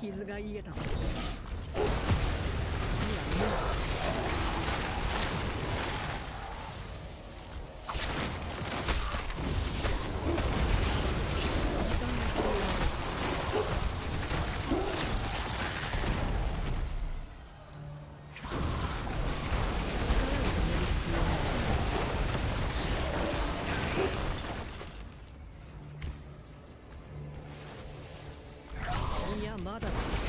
傷が癒えたぞ。Armada.